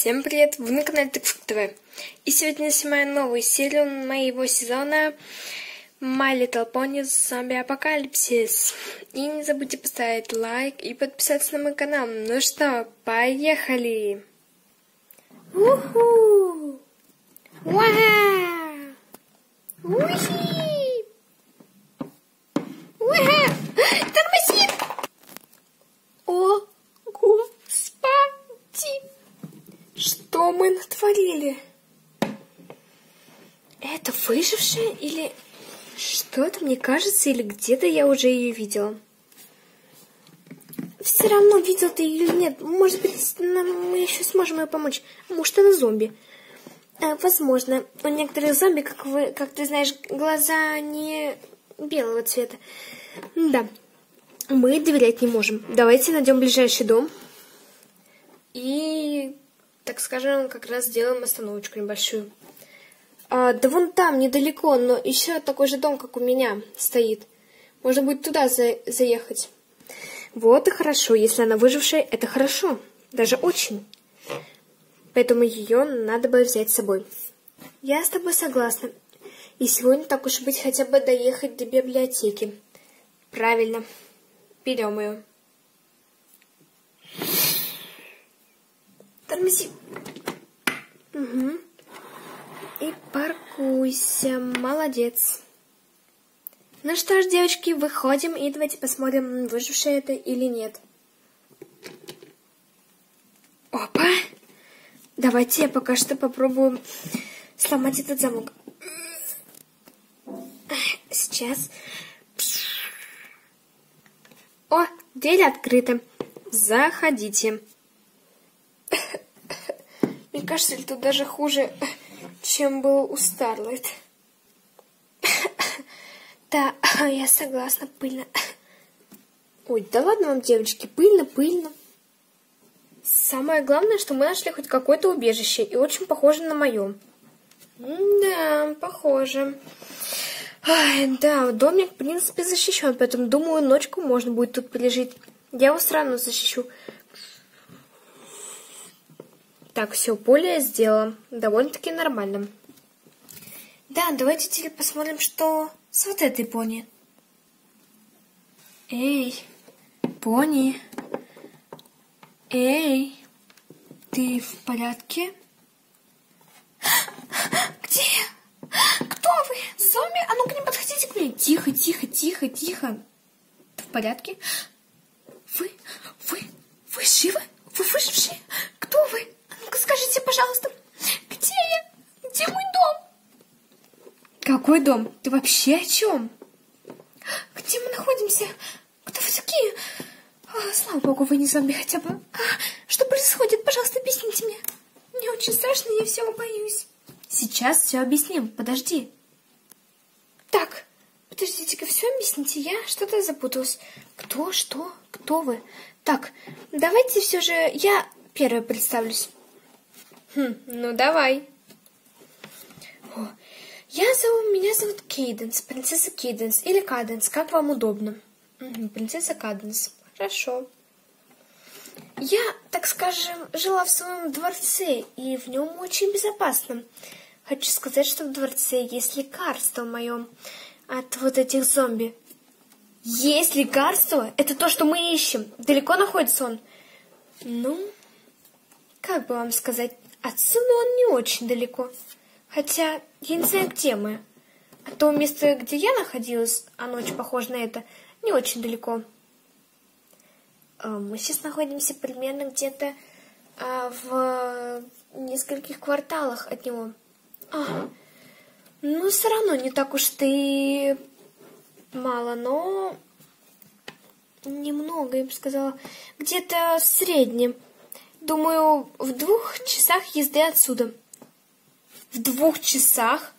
Всем привет! Вы на канале Тыкфук ТВ. И сегодня я снимаю новую серию моего сезона My Little Pony Zombie Apocalypse. И не забудьте поставить лайк и подписаться на мой канал. Ну что, поехали! Уху! Уа! Ухи! Уа! Тормози! О, господи! Мы натворили? Это выжившая или что-то мне кажется, или где-то я уже ее видела? Все равно видел ты ее или нет. Может быть, нам, мы еще сможем ей помочь. Может, она зомби. А, возможно. У некоторых зомби, как, вы, как ты знаешь, глаза не белого цвета. Да. Мы доверять не можем. Давайте найдем ближайший дом. Так скажем, как раз сделаем остановочку небольшую. А, да вон там, недалеко, но еще такой же дом, как у меня, стоит. Можно будет туда за заехать. Вот и хорошо. Если она выжившая, это хорошо. Даже очень. Поэтому ее надо бы взять с собой. Я с тобой согласна. И сегодня так уж быть хотя бы доехать до библиотеки. Правильно. Берем ее. Тормози. Угу. И паркуйся. Молодец. Ну что ж, девочки, выходим и давайте посмотрим, выжившая это или нет. Опа! Давайте я пока что попробую сломать этот замок. Сейчас. О, дверь открыта. Заходите. Мне кажется, тут даже хуже, чем был у Старлайт. Да, я согласна, пыльно. Ой, да ладно вам, девочки, пыльно, пыльно. Самое главное, что мы нашли хоть какое-то убежище, и очень похоже на мое. Да, похоже. Ай, да, домик, в принципе, защищен, поэтому, думаю, ночку можно будет тут пережить. Я его сразу защищу. Так, все, поле я сделала. Довольно-таки нормально. Да, давайте теперь посмотрим, что с вот этой пони. Эй, пони. Эй, ты в порядке? Где Кто вы? Зомби? А ну-ка не подходите к мне. Тихо, тихо, тихо, тихо. Ты в порядке? Вы, вы, вы живы? Вы выжившие? Кто вы? Скажите, пожалуйста, где я? Где мой дом? Какой дом? Ты вообще о чем? Где мы находимся? Кто вы такие? А, слава богу, вы не зомби хотя бы. А, что происходит? Пожалуйста, объясните мне. Мне очень страшно, я всего боюсь. Сейчас все объясним. Подожди. Так, подождите-ка, все объясните. Я что-то запуталась. Кто, что, кто вы? Так, давайте все же я первая представлюсь. Хм, ну давай. О, я зову, меня зовут Кейденс, принцесса Кейденс или Каденс, как вам удобно. Угу, принцесса Каденс. Хорошо. Я, так скажем, жила в своем дворце, и в нем очень безопасно. Хочу сказать, что в дворце есть лекарство мое от вот этих зомби. Есть лекарство? Это то, что мы ищем. Далеко находится он? Ну, как бы вам сказать, отсюда он не очень далеко. Хотя, я не знаю, где мы. А то место, где я находилась, оно очень похоже на это, не очень далеко. А, мы сейчас находимся примерно где-то а, в нескольких кварталах от него. А, ну, все равно не так уж ты мало, но немного, я бы сказала, где-то в среднем. Думаю, в двух часах езды отсюда. В двух часах?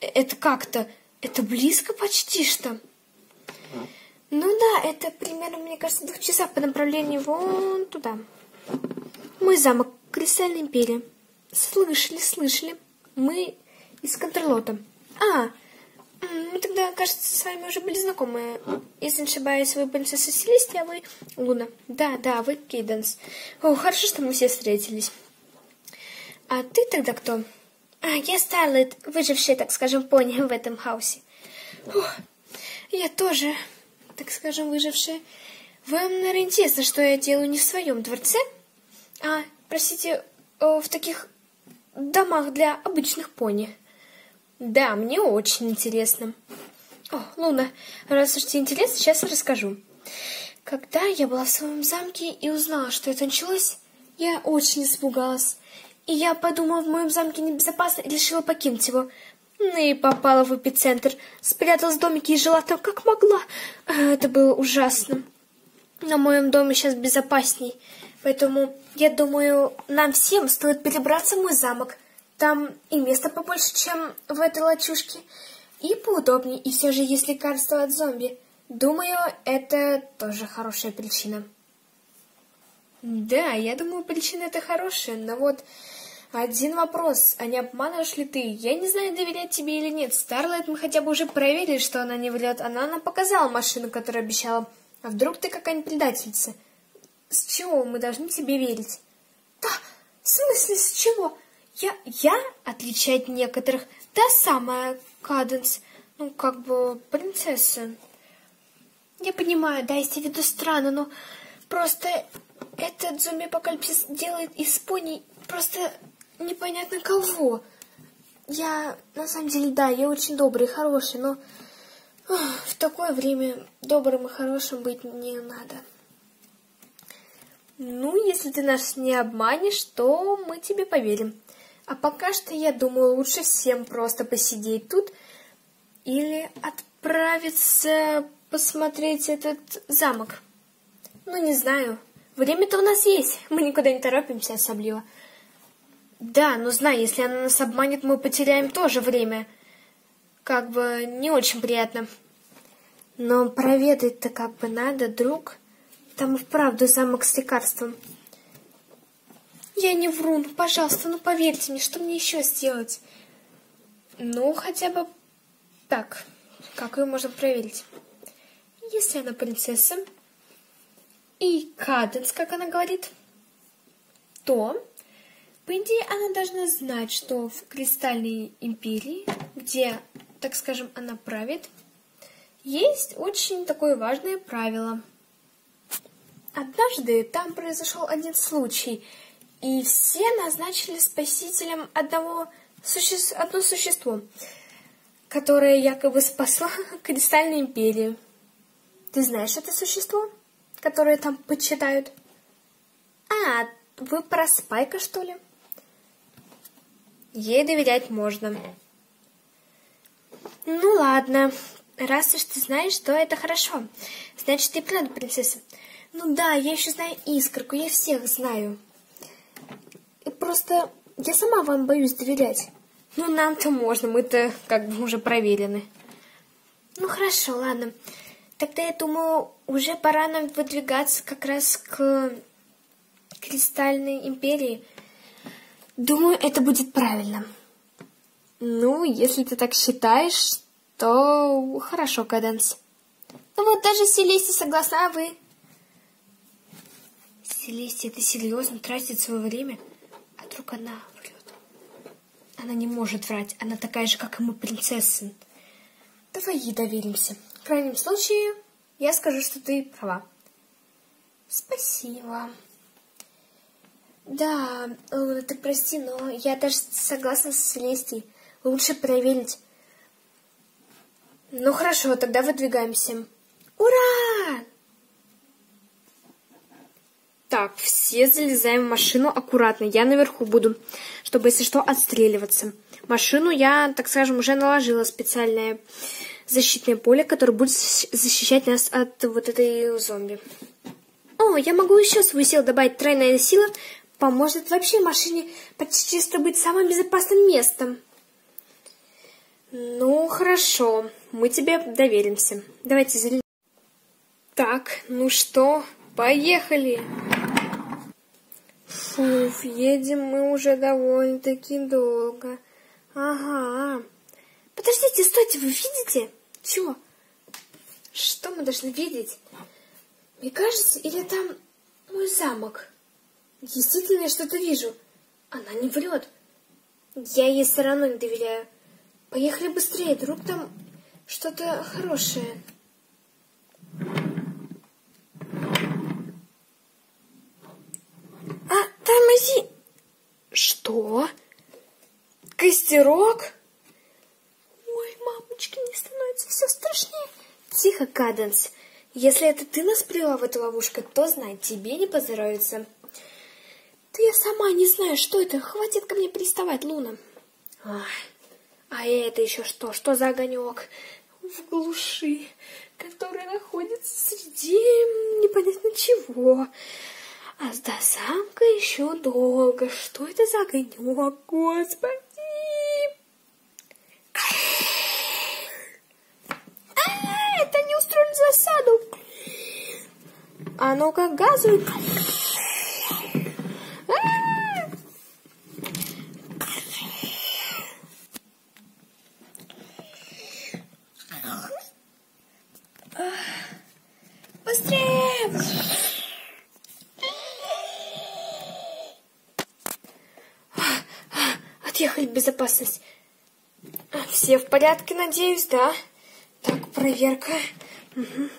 Это как-то... Это близко почти что. Ну да, это примерно, мне кажется, двух часах по направлению вон туда. Мой замок Кристальной империи. Слышали, слышали. Мы из Контрлота. А, Кажется, с вами уже были знакомы. Если не ошибаюсь, вы принцесса Селестия, а вы Луна. Да, да, вы Кейденс. О, хорошо, что мы все встретились. А ты тогда кто? А, я Старлет, выжившая, так скажем, пони в этом хаосе. Ох, я тоже, так скажем, выжившая. Вам, наверное, интересно, что я делаю не в своем дворце, а, простите, в таких домах для обычных пони. Да, мне очень интересно. О, Луна, раз уж тебе интересно, сейчас расскажу. Когда я была в своем замке и узнала, что это началось, я очень испугалась. И я подумала, в моем замке небезопасно, и решила покинуть его. Ну и попала в эпицентр, спряталась в домике и жила там как могла. А, это было ужасно. На моем доме сейчас безопасней. Поэтому я думаю, нам всем стоит перебраться в мой замок. Там и места побольше, чем в этой лачушке, и поудобнее. И все же есть лекарство от зомби. Думаю, это тоже хорошая причина. Да, я думаю, причина это хорошая, но вот один вопрос, а не обманываешь ли ты? Я не знаю, доверять тебе или нет. Старлайт мы хотя бы уже проверили, что она не врет. Она нам показала машину, которую обещала. А вдруг ты какая-нибудь предательница? С чего мы должны тебе верить? Да, в смысле, с чего? Я, я отличать некоторых, та самая Каденс, ну, как бы, принцесса. Я понимаю, да, если виду странно, но просто этот зомби-апокалипсис делает из пони просто непонятно кого. Я, на самом деле, да, я очень добрый и хороший, но ох, в такое время добрым и хорошим быть не надо. Ну, если ты нас не обманешь, то мы тебе поверим. А пока что, я думаю, лучше всем просто посидеть тут или отправиться посмотреть этот замок. Ну, не знаю. Время-то у нас есть. Мы никуда не торопимся особливо. Да, но знай, если она нас обманет, мы потеряем тоже время. Как бы не очень приятно. Но проведать-то как бы надо, друг. Там и вправду замок с лекарством. Я не вру, ну, пожалуйста, ну поверьте мне, что мне еще сделать? Ну, хотя бы так. Как ее можно проверить? Если она принцесса и Каденс, как она говорит, то, по идее, она должна знать, что в Кристальной империи, где, так скажем, она правит, есть очень такое важное правило. Однажды там произошел один случай — и все назначили спасителем одного суще... одно существо, которое якобы спасло Кристальную империю. Ты знаешь это существо, которое там почитают? А, вы про Спайка, что ли? Ей доверять можно. Ну ладно, раз уж ты знаешь, то это хорошо. Значит, ты правда принцесса. Ну да, я еще знаю искорку, я всех знаю. Просто я сама вам боюсь доверять. Ну, нам-то можно, мы-то как бы уже проверены. Ну, хорошо, ладно. Тогда я думаю, уже пора нам выдвигаться как раз к Кристальной Империи. Думаю, это будет правильно. Ну, если ты так считаешь, то хорошо, Каденс. Ну вот даже Селестия согласна, а вы? Селестия, ты серьезно тратит свое время? Вдруг она врет. Она не может врать, она такая же, как и мы, принцесса. Давай ей доверимся. В крайнем случае, я скажу, что ты права. Спасибо. Да, Луна, ты прости, но я даже согласна с Селестией. Лучше проверить. Ну хорошо, тогда выдвигаемся. Ура! Так, все залезаем в машину аккуратно. Я наверху буду, чтобы, если что, отстреливаться. Машину я, так скажем, уже наложила специальное защитное поле, которое будет защищать нас от вот этой зомби. О, я могу еще свою силу добавить. Тройная сила поможет вообще машине почти что быть самым безопасным местом. Ну, хорошо. Мы тебе доверимся. Давайте залезем. Так, ну что, поехали. Фуф, едем мы уже довольно-таки долго. Ага. Подожди, подождите, стойте, вы видите? Чё? Что мы должны видеть? Мне кажется, или там мой замок? Действительно, я что-то вижу. Она не врет. Я ей все равно не доверяю. Поехали быстрее, вдруг там что-то хорошее. А, тормози! Что? Костерок? Ой, мамочки, не становится все страшнее. Тихо, Каденс. Если это ты нас привела в эту ловушку, то знай, тебе не поздоровится. Да я сама не знаю, что это. Хватит ко мне приставать, Луна. Ой, а это еще что? Что за огонек? В глуши, который находится среди непонятно чего. А до замка еще долго. Что это за огонек, господи? А, это не устроен засаду. А ну-ка, газуй. Быстрее! Отъехали в безопасность. Все в порядке, надеюсь, да? Так, проверка. Угу.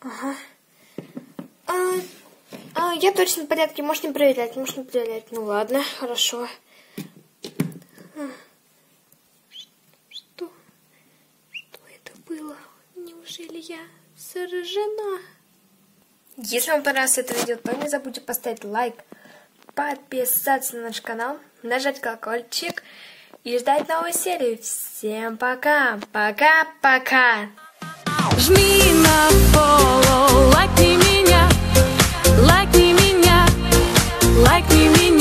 Ага. А, а, я точно в порядке, можешь не проверять, можешь не проверять. Ну ладно, хорошо. А, что? Что это было? Неужели я заражена? Если вам понравилось это видео, то не забудьте поставить лайк, подписаться на наш канал, нажать колокольчик и ждать новой серии. Всем пока! Пока-пока! Жми на follow, лайкни меня, лайкни меня, лайкни меня.